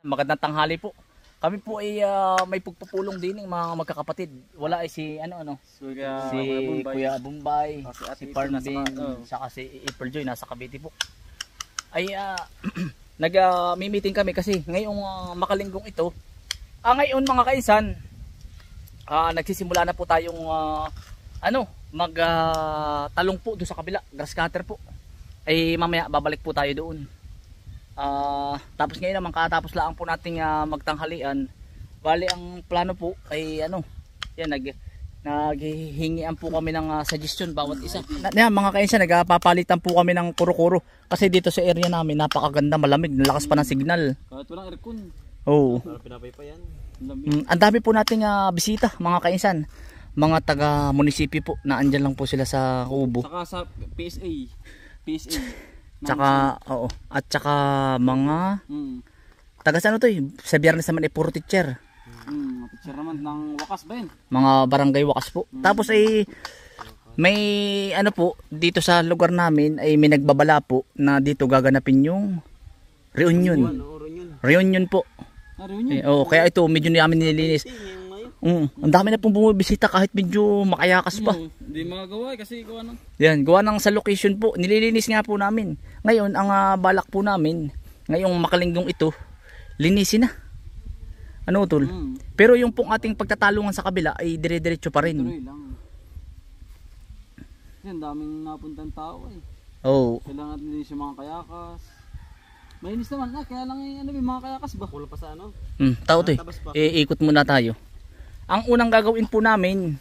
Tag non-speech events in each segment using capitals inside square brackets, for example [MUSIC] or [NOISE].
Magandang tanghali po. Kami po ay ah, may pagpupulong din ng mga magkakapatid. Wala ay si ano ano, Kuya, si Kuya Bombay, Ah, si si nasa- oh. saka si April Joy nasa Cavite po. Ay [CLEARS THROAT] nag ah, may meeting kami kasi ngayong ah, makalinggong ito, ah ngayon mga kaisan, ah nagsisimula na po tayong ah, ano, mag ah, talong po doon sa kabila, grass cutter po. Ay mamaya babalik po tayo doon. Ah, tapos ngayon naman katapos lang po nating ah, magtanghalian. Bali ang plano po ay ano, yan nag naghihingian po kami ng ah, suggestion bawat isa. Na, yan, mga kainsa nagpapalitan po kami ng kuro-kuro kasi dito sa area namin napakaganda, malamig, lakas pa ng signal. Kahit walang aircon. Oo. Para pinapay pa yan. Mm, ang dami po nating ah, bisita, mga kainsan. Mga taga munisipyo po na andyan lang po sila sa Kubo. Saka sa PSA. PSA. Tsaka, oo. At tsaka mga Hmm. taga sa ano to eh, sa biyernes naman ay puro teacher. Hmm. Picture naman ng wakas ba yun? mga barangay wakas po. Tapos ay may ano po dito sa lugar namin ay may nagbabala po na dito gaganapin yung reunion. Oron yun. Reunion po. Ano yun Eh, oh, kaya ito medyo namin nililinis. Mm, ang dami na pong bumibisita kahit medyo makayakas pa. Hindi magagawa eh, kasi ikaw ano. Yan, gawa ng sa location po. Nililinis nga po namin. Ngayon, ang ah, balak po namin, ngayong makalinggong ito, linisin na. Ano tol? Hmm. Pero yung pong ating pagtatalungan sa kabila ay dire-diretso pa rin. Tuloy lang. Yan, daming napuntang tao eh. Oo. Kailangan natin yung mga kayakas. Mainis naman na, kaya lang yung ano, yung mga kayakas ba? Wala pa sa ano? Hmm, tao to eh. Tabas pa. Iikot muna tayo. Ang unang gagawin po namin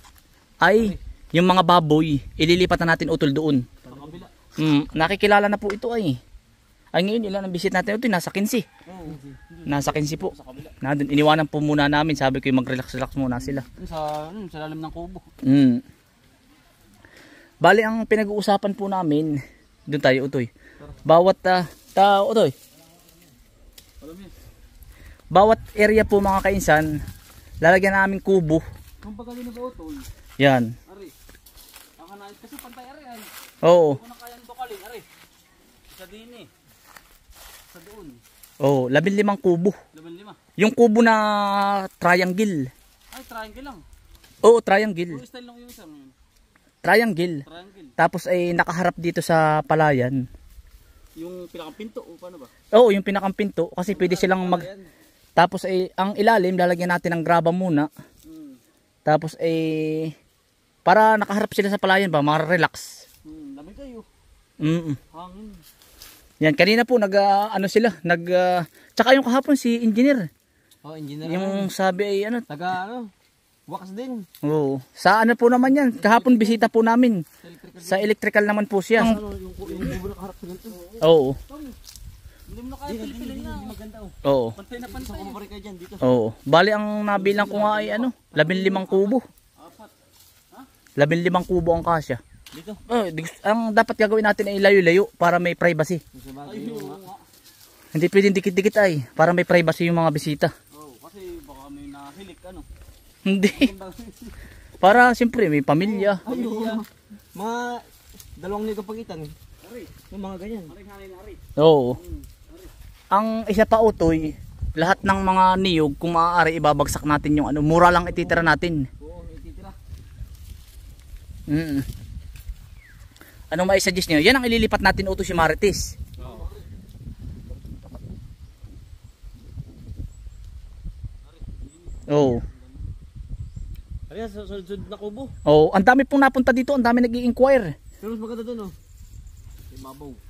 ay yung mga baboy, ililipat na natin utol doon. Hmm, nakikilala na po ito ay. Ay ngayon ilan ang visit natin ito, nasa 15. Oo. Nasa 15 po. Nandun, iniwanan po muna namin, sabi ko yung mag-relax-relax muna sila. Sa, sa lalim ng kubo. Hmm. Bali ang pinag-uusapan po namin, doon tayo utoy. Bawat uh, ta utoy, bawat area po mga kainsan, lalagyan namin kubo. Kung pagka din ba utol, Yan. ari. Ang kanain, kasi pantay ari ay. Oo. Kung na kaya nito kali, ari. Sa din eh. Sa doon. Oh, labing limang kubo. Laban lima. Yung kubo na triangle. Ay, triangle lang. Oo, triangle. style lang yung isang yun. Triangle. Triangle. Tapos ay nakaharap dito sa palayan. Yung pinakapinto o paano ba? Oo, yung pinakang pinto kasi pwede silang mag. Tapos ay ang ilalim lalagyan natin ng graba muna. Hmm. Tapos ay para nakaharap sila sa palayan ba, relax. Hmm. Lamig kayo. Mm. Hangin. Yan kanina po nag ah, ano sila, nag ah, tsaka yung kahapon si engineer. Oh, engineer. Yung sabi ay ano, Taga ano? Wakas din. oo. Sa ano po naman yan, kahapon bisita po namin. Sa electrical. Sa electrical naman po siya. Ano, yung, yung kubo nakaharap sa ganito. Oo. Hindi mo na kaya pilipilin na. Maganda oh. Oo. Pantay na pantay. Isang kumapari kayo dyan dito. Oo. Bali ang nabilang ko nga ay ano, labing limang kubo. Apat. Labing limang kubo ang kasya. Dito. Oh, ang dapat gagawin natin ay layo-layo para may privacy. Hindi pwedeng dikit-dikit ay para may privacy yung mga bisita. Oh, kasi baka may nahilik ano. Hindi. [LAUGHS] Para siyempre may pamilya. Ayun. Mga dalawang nito pagitan. Ari. Yung mga ganyan. Ari na ari. Oo. Ang isa pa utoy, lahat ng mga niyog kung maaari ibabagsak natin yung ano, mura lang ititira natin. Oo, ititira. Mm. Ano may suggest niyo? Yan ang ililipat natin uto si Marites. Oo. Oo. Ari sa sunod na kubo. Oo, ang dami pong napunta dito, ang dami nag-i-inquire. Pero mas maganda doon oh. May babaw.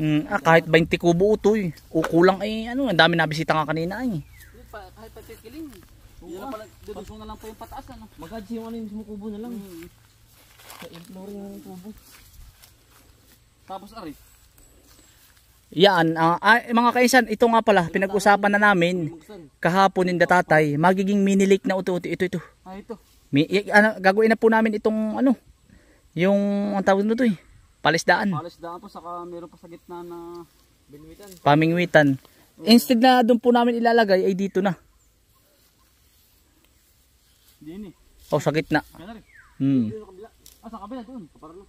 Mm, ah, kahit 20 kubo utoy. O kulang ay ano, ang dami nabisita nga kanina ay. Kahit pa tikiling. Hindi na pala, dudusong na lang pa yung pataas ano. Magadsi yung ano yung mismo kubo na lang. Sa imploring ng kubo. Tapos ari. Yan, ah, ah, mga kaisan, ito nga pala, pinag-usapan na namin kahapon ng tatay, magiging mini lake na uto, ito, ito. Ah, ito. Mi, ano, gagawin na po namin itong ano, yung ang tawag nito eh, palisdaan, Palis daan po saka meron pa sa gitna na binwitan. pamingwitan. Instead na doon po namin ilalagay ay dito na. Hindi ni. O sa gitna. Na. Hmm. Dito sa kabila. Ah, sa kabila doon. Kaparalo.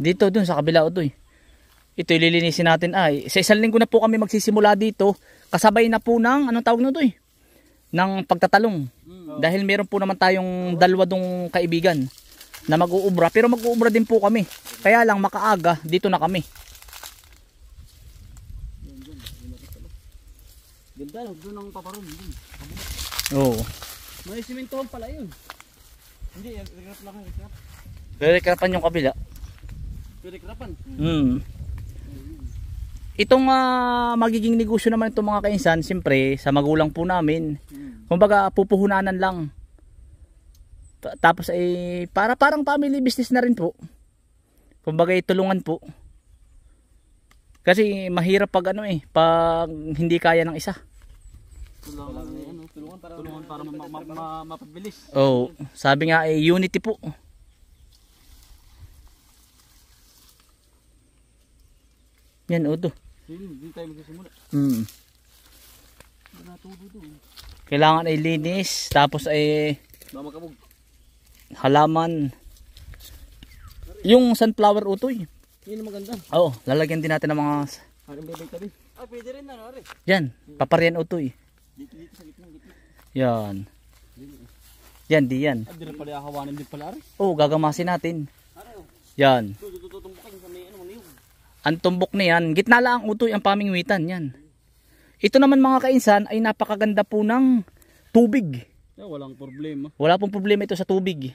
Dito doon sa kabila o doy. Ito ililinisin natin ay sa isang linggo na po kami magsisimula dito kasabay na po ng, anong tawag nito eh? Ng pagtatalong. Mm. Dahil meron po naman tayong dalawa dong kaibigan na mag-uubra. Pero mag-uubra din po kami. Kaya lang makaaga, dito na kami. Ganda, doon ang paparoon. Doon. Oo. May simentohan pala yun. Hindi, rekrap lang ang rekrap. Pero karapan yung kabila. Rekrapan. Hmm. Itong ah, magiging negosyo naman itong mga kainsan, siyempre, sa magulang po namin, Mm. kumbaga pupuhunanan lang. Ta- Tapos ay para parang family business na rin po. Kumbaga tulungan po. Kasi mahirap pag ano eh, pag hindi kaya ng isa. Tulungan, ano, tulungan para, tulungan para ma- ma- ma- mapabilis. Oh, sabi nga ay unity po. Yan uto. Hindi, tayo magsisimula. Doon. Kailangan ay linis, tapos ay Baka. Halaman. Yung sunflower utoy. Yun ang maganda. Oo, lalagyan din natin ng mga Haring bebay tabi. Ah, pwede rin na, Nari. yan, paparian utoy. Dito, dito, sa gitna, gitna. Yan. Yan, di yan. Ah, di rin pala hawanin din pala, Ari. Oo, gagamasin natin. Ari, oh. Yan. Tututumbukin sa may, ano. Ang tumbok na yan, gitna lang ang utoy ang pamingwitan. Yan. Ito naman mga kainsan ay napakaganda po ng tubig. Yeah, walang problema. Wala pong problema ito sa tubig.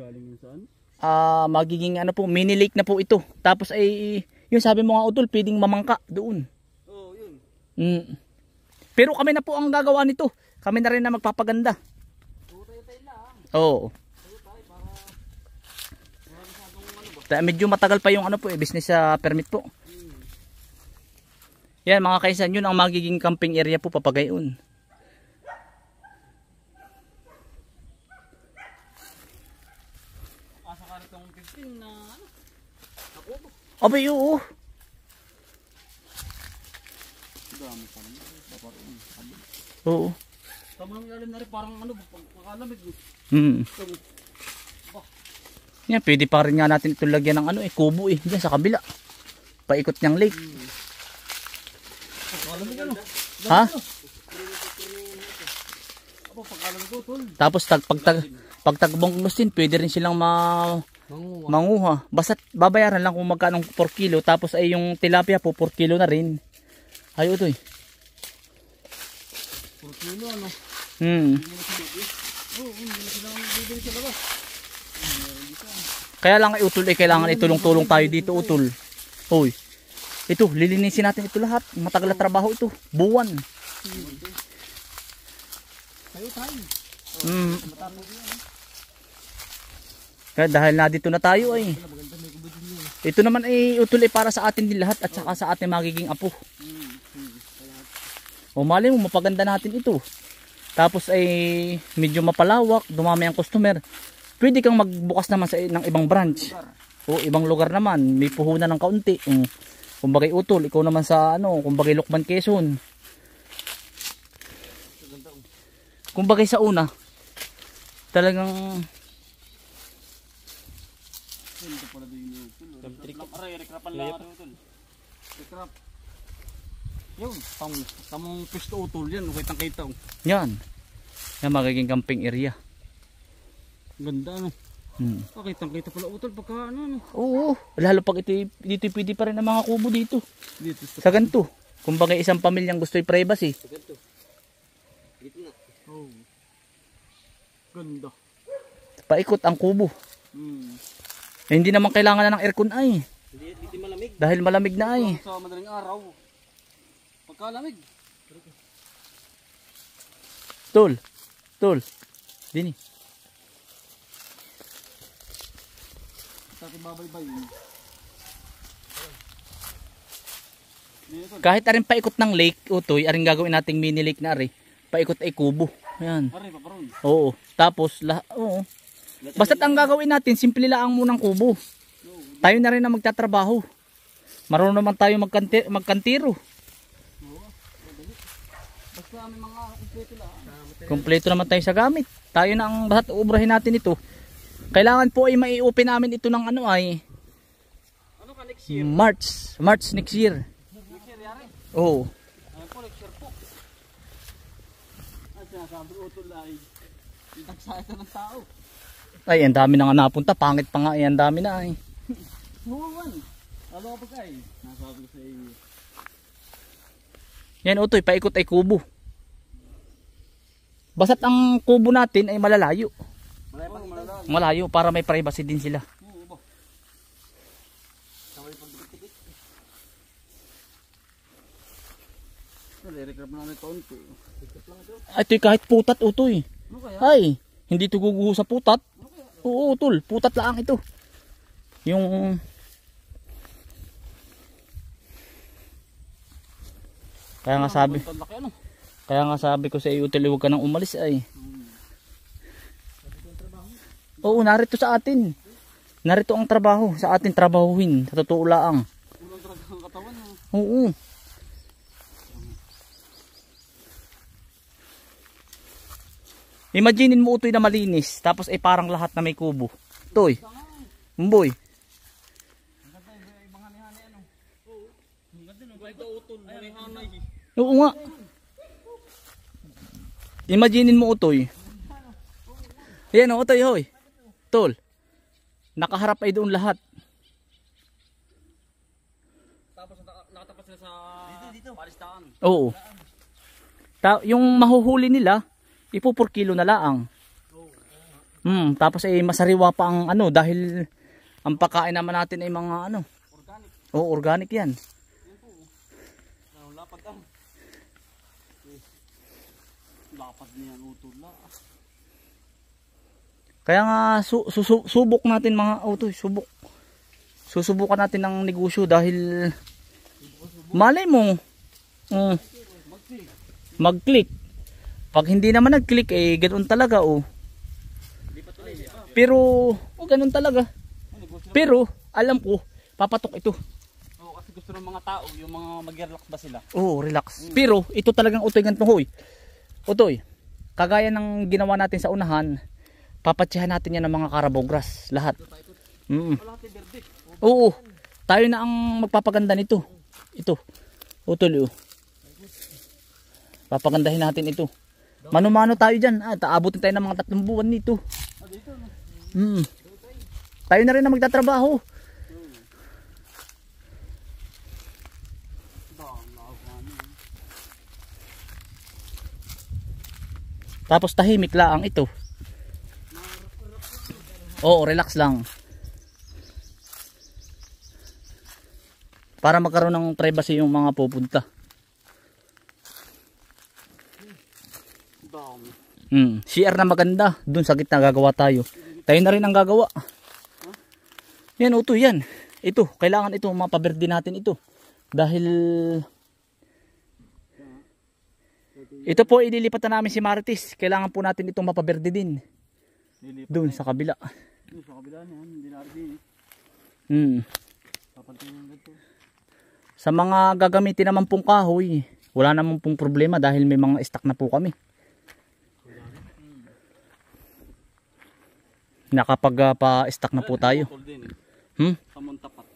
Galing yun saan? Ah, magiging ano po, mini lake na po ito. Tapos ay, yun sabi mo nga utol, pwedeng mamangka doon. Oo, oh, yun. Mm. Pero kami na po ang gagawa nito. Kami na rin na magpapaganda. Oo. Ta- medyo matagal pa yung ano po eh, business sa permit po. Yan mga kaisan, yun ang magiging camping area po papagayon. Asa ka rin 15 na, ano? Ako ba? Abay, oo. Dami pa naman. Paparoon. Oo. Tama nang ilalim na rin, parang ano, pag- pagkalamig. eh. Hmm. Yan, pwede pa rin nga natin ito ng ano eh, kubo eh, dyan sa kabila. Paikot niyang lake. Pagkalamig ano? Ha? Ako, pagkalamig ko, tol. Tapos tag, pagtag, pagtagbong gusin, pwede rin silang ma, Manguha. manguha. Basta babayaran lang kung magkano 4 kilo. Tapos ay yung tilapia po 4 kilo na rin. Ayo to eh. Puro kilo, ano? Hmm. Kaya lang ay utol eh, kailangan itulong-tulong tayo dito utol. Hoy. Ito, lilinisin natin ito lahat. Matagal na trabaho ito. Buwan. Kayo tayo. Hmm. Kaya dahil na dito na tayo ay. Ito naman ay utol eh para sa atin din lahat at saka sa ating magiging apo. O mali mo, mapaganda natin ito. Tapos ay medyo mapalawak, dumami ang customer. Pwede kang magbukas naman sa ng ibang branch. O ibang lugar naman, may puhunan ng kaunti. Um, kumbagay utol, ikaw naman sa ano, kumbagay Lukban Quezon. Kumbagay sa una, talagang Ganda pala din yun, tol. Rekrap, aray, rekrapan lang, aray, tol. Rekrap. Yun, pang, tamang pisto utol yan, kitang kita. oh. yan. Yan magiging camping area. Ganda, ano. Hmm. Ah, kitang kita pala utol, pagka ano, ano. Oo, lalo pag ito, dito pwede pa rin ang mga kubo dito. Dito, sa Sa ganito. Kumbaga isang pamilyang gusto privacy. ganito. Dito na. Oh. Ganda. Paikot ang kubo. Hmm. Eh, hindi naman kailangan na ng aircon ay. Hindi, dito malamig. Dahil malamig na ay. Sa madaling araw. Pagkalamig. Tol. Tol. Dini. Kahit aring paikot ng lake, utoy, aring gagawin nating mini lake na ari. Paikot ay kubo. Ayan. Aray, paparoon. Oo. Tapos, lah oo. Basta't ang gagawin natin, simple lang munang kubo. Tayo na rin na magtatrabaho. Marunong naman tayo magkanti, magkantiro. Basta may mga kumpleto lang. Kompleto naman tayo sa gamit. Tayo na ang basta't ubrahin natin ito. Kailangan po ay mai-open namin ito ng ano ay Ano ka next March. March next year. Next year, yari. Oo. Ayun po, next year po. sinasabi utol ay itagsaya ng tao. Ay, ang dami na nga napunta. Pangit pa nga. eh, ang dami na eh. Huwan. Ka pa kay? Nasabi ko sa iyo. Yan utoy, paikot ay kubo. Basta't ang kubo natin ay malalayo. Malay pa malalag. Malayo para may privacy din sila. Ito. Ay, ito'y kahit putat utoy. Ano kaya? Ay, hindi ito guguho sa putat. Oo, utol. Putat lang ito. Yung... Kaya nga sabi, ano? kaya nga sabi ko sa iyo, utol, huwag ka nang umalis ay. Oo, narito sa atin. Narito ang trabaho, sa atin trabahuhin, sa totoo laang. Ulang talaga ang katawan. ah. Oo. Imaginin mo utoy na malinis, tapos ay parang lahat na may kubo. Toy. Mboy. Ano. Oo. Nga. Imaginin mo utoy. Ayan o, utoy hoy. Tol. Nakaharap ay doon lahat. Tapos naka- nakatapat sila sa dito, palistaan. Oo. Ta yung mahuhuli nila, ipo per kilo na laang. Hmm, tapos ay masariwa pa ang ano dahil ang pagkain naman natin ay mga ano. Organic. Oo, organic 'yan. Ano, lapad ang. Lapad niya utol la. Kaya nga su- su- subok natin mga auto, subok. Susubukan natin ng negosyo dahil malay mo mm, mag-click. Pag hindi naman nag-click eh ganoon talaga oh. Pero oh, ganoon talaga. Pero alam ko papatok ito. Oo, kasi gusto ng mga tao, yung mga mag-relax ba sila? Oo, relax. Pero ito talagang utoy ganito hoy. Utoy. Kagaya ng ginawa natin sa unahan, papatsihan natin yan ng mga carabao grass, lahat. Mm. Verde. Oo. Tayo na ang magpapaganda nito. Ito. Utoy. Oh. Papagandahin natin ito. Mano-mano tayo dyan. Ah, taabutin tayo ng mga tatlong buwan nito. Mm. Tayo na rin na magtatrabaho. Tapos tahimik lang ito. Oo, relax lang. Para magkaroon ng privacy yung mga pupunta. Hmm. CR na maganda. Doon sa gitna gagawa tayo. Tayo na rin ang gagawa. Yan, uto yan. Ito, kailangan ito, mapaberde natin ito. Dahil ito po ililipat na namin si Marites. Kailangan po natin itong mapaberde din. Nilipat. Doon sa kabila. Yung sa kabila niyan, hindi na rin din. Hmm. Sa mga gagamitin naman pong kahoy, wala naman pong problema dahil may mga stock na po kami. Nakapag pa-stock na po tayo. Hmm? Sa Montapat.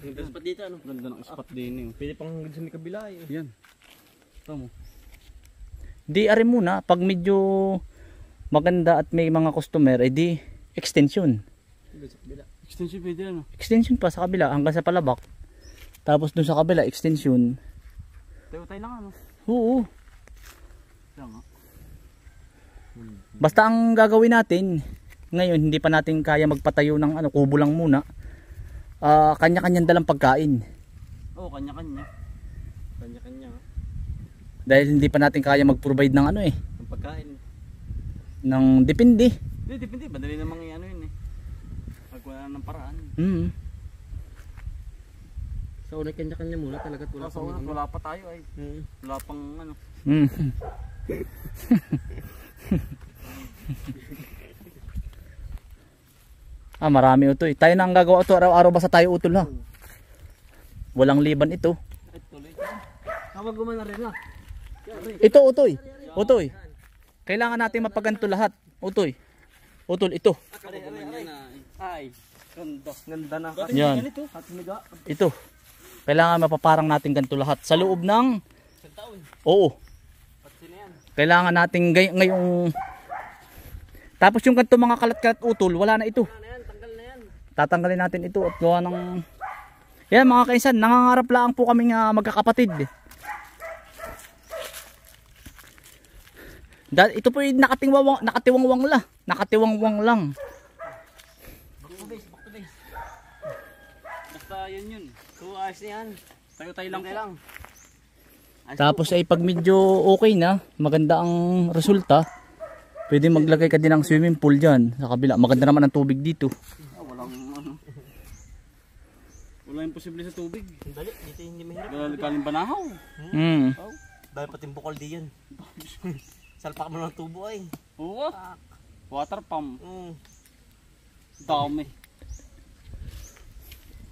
Ganda spot dito ano? Ganda ng spot din eh. Pwede pang hanggang sa may kabila eh. Yan. Ito mo. Di ari muna, pag medyo maganda at may mga customer, eh di extension. Extension pwede ano? Extension pa sa kabila hanggang sa palabak. Tapos dun sa kabila, extension. Tayo tayo lang ano? Oo. Yan nga. Basta ang gagawin natin, ngayon hindi pa natin kaya magpatayo ng ano, kubo lang muna. Ah, kanya-kanyang dalang pagkain. Oo, kanya-kanya. Kanya-kanya. Dahil hindi pa natin kaya mag-provide ng ano eh, Ang pagkain. ng depende. Hindi, depende. Madali namang ano yun eh. Pag wala ng paraan. Mm. Sa una kanya-kanya muna talaga wala Wala sa pang una, ano. wala pa tayo ay. Hmm. Wala pang ano. Mm. [LAUGHS] ah, marami ito eh. Tayo na ang gagawa ito. Araw-araw basta tayo utol ha. Walang liban ito. Tawag mo na rin ah. Ito utoy. Utoy. Kailangan natin mapaganto lahat. Utoy. Utol ito. Ay, ganda. Ganda na. Yan. Ganito. Ito. Kailangan mapaparang natin ganito lahat. Sa loob ng... Oo. Kailangan natin gay- ngayong Tapos yung kanto mga kalat-kalat utol, wala na ito. Ano yan? Tanggal na yan. Tatanggalin natin ito at gawa ng Yan mga kaisan, nangangarap lang po kaming ah, magkakapatid. Dahil ito po yung nakatiwang nakatiwangwang la, nakatiwangwang lang. Back to base, back to base. Basta yun yun. So, ayos na yan. Lang Tanggal po. lang. Ayos Tapos ay pag medyo okay na, maganda ang resulta, pwede maglagay ka din ng swimming pool dyan sa kabila. Maganda naman ang tubig dito. Walang. Wala imposible sa tubig. Dali, dito hindi mahirap. Wala kaling banahaw. Mm. Dahil pati bukol di yan. [LAUGHS] Salpak mo ng tubo ay. Oo. ah. Water pump. Mm. Dami.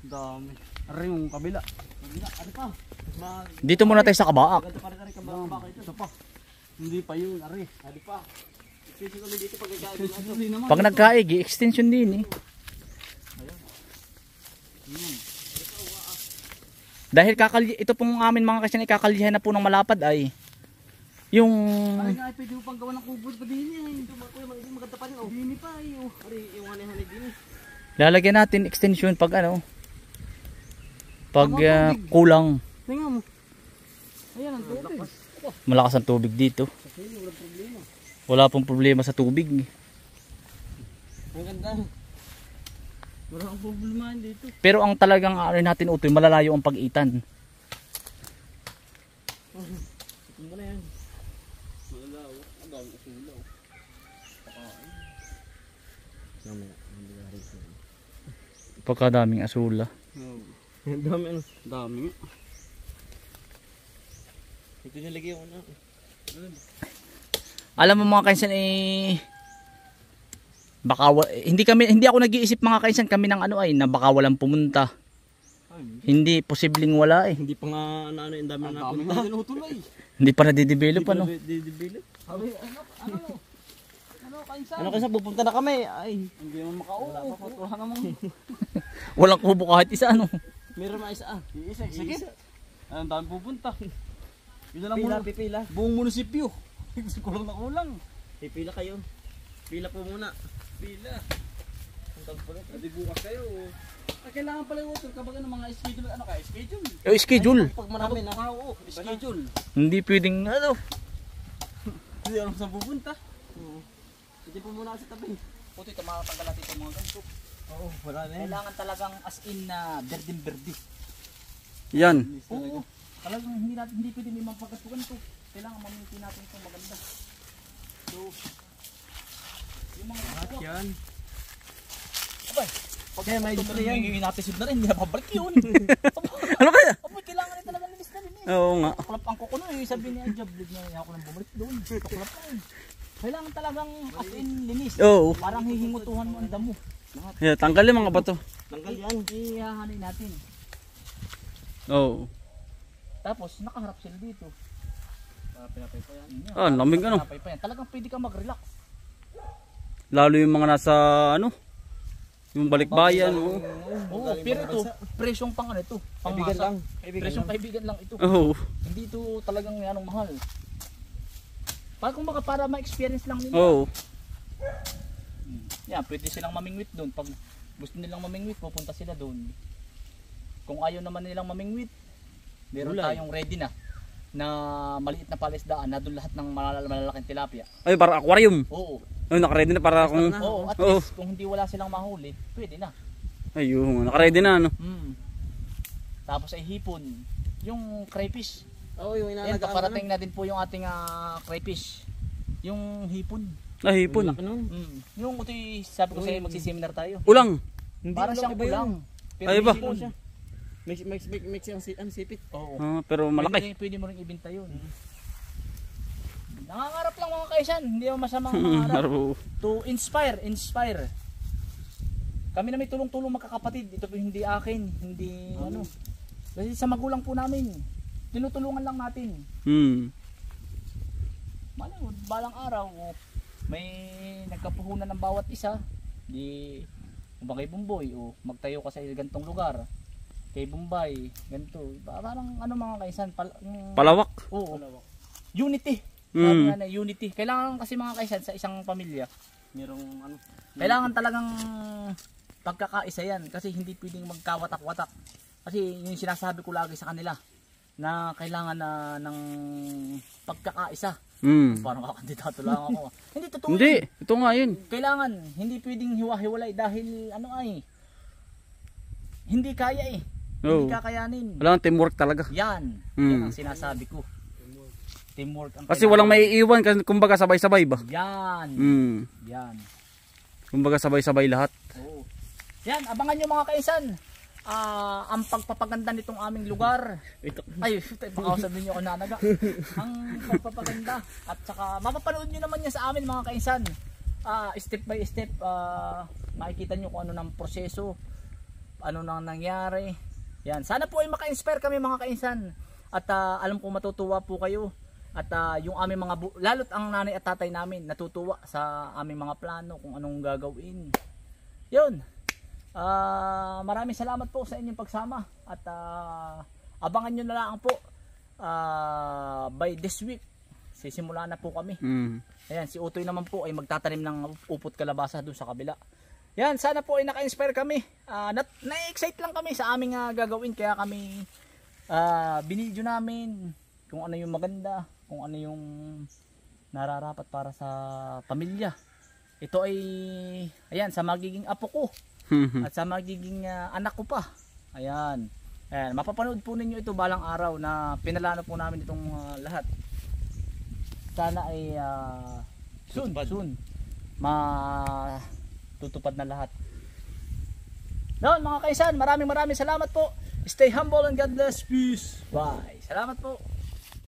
Dami. Ari yung kabila. Kabila, ano pa? Mag... Dito muna tayo sa kabaak. Ganda pa rin baka ito. Isa pa. Hindi pa yun, ari. Ano pa? Dito pag nagkain na ito. Hindi naman. Pag nagkaigi, extension din eh. Dahil kakali ito pong amin mga kasyan ikakalyahan na po ng malapad ay yung Ay nga, pwede mo pang gawa ng kubod pa din eh. Mag- maganda pa rin oh. Dini pa ay oh. Ari, yung hanay-hanay din eh. lalagyan natin extension pag ano pag ah, kulang Tingnan mo. Ayan ang tubig. malakas ang tubig dito. Wala pong problema sa tubig. Ang ganda. Wala kang problema dito. Pero ang talagang ano natin utoy, malalayo ang pag-itan. Ano na yan? Malalaw. Ang dami usulaw. Mamaya, hindi na rin siya. Pagkadaming asula. Oo. Ang dami ano. Dami. Ito nilagay yung ano. Alam mo mga kaisan eh baka hindi kami hindi ako nag-iisip mga kaisan kami ng ano ay na baka walang pumunta. Ay, Hindi posibleng wala eh. Hindi pa nga ano, ano yung dami ang na dami napunta. tinutuloy. Hindi pa nadidevelop ano. Didibilip. Sabi, ano, ano, ano, kainsan? Ano kasi pupunta na kami? Ay, Hindi mo makaupo. Wala namang [LAUGHS] Walang kubo kahit isa ano. meron na isa ah. iisa. Sige. Ang dami pupunta. Yun na lang Pila, muna. pipila. Buong munisipyo. kulang na kulang. Pipila kayo. Pila po muna. Pila. Hindi bukas kayo. Ah, kailangan pala yung utol kapag ano, mga schedule, ano ka, schedule. Eh, schedule. Pag marami na. Ah, oo, schedule. Hindi pwedeng ano. Hindi alam saan pupunta. Hindi po muna kasi tabi. Puti ito makatanggal natin itong mga ganito. Oo, wala na yan. Kailangan talagang as in na berdin berdi. Yan. Oo. Talagang hindi natin hindi pwede may magpagatugan to. Kailangan mamiti natin itong maganda. So, yung mga At yan. Abay, pag Kaya may ito dito yan. may natisod na rin, hindi na babalik yun. [LAUGHS] Ano kaya? Abay, kailangan rin talaga linis na rin eh. Oo nga. Paklap ang kukuno eh, sabi niya, jablig na ako nang bumalik doon. Paklap na eh. Kailangan talagang as in linis. Oo. Parang hihingutuhan mo ang damo. Yeah, tanggalin mga bato. Tanggal yan. Ihahanin natin. Oo. Tapos, nakaharap sila dito. Pinapay pa yan. Ah, lamig ano. Pinapay pa yan. Talagang pwede ka mag-relax. Lalo yung mga nasa ano, yung balikbayan. Oo. Oo, pero ito, presyong pang ano ito. Pang Kaibigan masa. lang. Kaibigan Presyong lang. kaibigan lang ito. Oo. Hindi ito talagang anong mahal. Para kung baka para ma-experience lang nila. Oo. Yan, pwede silang mamingwit doon. Pag gusto nilang mamingwit, pupunta sila doon. Kung ayaw naman nilang mamingwit, meron Gulay. tayong ready na na maliit na palisdaan na doon lahat ng malal- malalaking tilapia. Ay, para aquarium. Oo. Ay, nakaready na para kung... na. Oo, at Oo. least kung hindi wala silang mahuli, pwede na. Ayun, nakaready na ano. Mm. Tapos ay hipon. Yung crayfish. Oo, yung Yan, inalagaan paparating na din po yung ating ah, crayfish. Yung hipon. Ah, hipon. Nun. Mm. Yung utoy, sabi ko sa'yo, magsiseminar tayo. Ulang. Hindi, Para siyang ulang. Pero Ay, ba? hipon. siya. Mix, mix, mix, mix yung si, ang sipit. Oo. Ah, pero malaki. Pwede, pwede mo rin ibenta yun. Nangangarap lang mga kaisan, hindi mo masamang Hmm, [LAUGHS] mangarap. To inspire, inspire. Kami na may tulong-tulong magkakapatid. Ito po hindi akin, hindi ano. Kasi sa magulang po namin, tinutulungan lang natin. Hmm. Malay balang araw, may nagkapuhunan ng bawat isa. Di, kung kay Bumboy, o magtayo ka sa gantong lugar. Kay Bombay, ganito. Parang ano mga kaisan, pal, mm, Palawak. Oo. Unity. Mm. na unity. Kailangan kasi mga kaisan sa isang pamilya. Merong ano. Kailangan talagang pagkakaisa yan kasi hindi pwedeng magkawatak-watak. Kasi yung sinasabi ko lagi sa kanila na kailangan na ng pagkakaisa. Mm. Parang kakandidato lang ako. [LAUGHS] hindi totoo. Hindi, yun. ito nga yun. Kailangan hindi pwedeng hiwa-hiwalay dahil ano ay hindi kaya eh. Oo. Hindi kakayanin. Wala teamwork talaga. Yan. Mm. Yan ang sinasabi ko. Teamwork ang Kasi walang may iiwan kasi kumbaga sabay-sabay ba? Yan. Mm. Yan. Kumbaga sabay-sabay lahat. Oo. Yan, abangan nyo mga kaisan. Ah, ang pagpapaganda nitong aming lugar. Ay, baka sabihin nyo ako nanaga. ang pagpapaganda. At saka, mapapanood nyo naman yan sa amin mga kaisan. Ah, step by step, ah, makikita nyo kung ano ng proseso. Ano nang nangyari. Yan, sana po ay maka-inspire kami mga kaisan. At ah, alam ko matutuwa po kayo. At ah, yung aming mga, bu- lalo't ang nanay at tatay namin, natutuwa sa aming mga plano kung anong gagawin. Yun. Ah, maraming salamat po sa inyong pagsama at ah, abangan nyo na lang po ah, by this week. Sisimula na po kami. Mm. Ayan, si Utoy naman po ay magtatanim ng upot kalabasa doon sa kabila. Yan, sana po ay naka-inspire kami. Nat- na-excite lang kami sa aming ah, gagawin kaya kami ah, binidyo namin kung ano yung maganda, kung ano yung nararapat para sa pamilya. Ito ay ayan sa magiging apo ko at sa magiging ah, anak ko pa. Ayan. Ayan, mapapanood po ninyo ito balang araw na pinalano po namin itong ah, lahat. Sana ay ah, soon, soon ma tutupad na lahat. Noon mga kaisan, maraming maraming salamat po. Stay humble and God bless. Peace. Bye. Salamat po.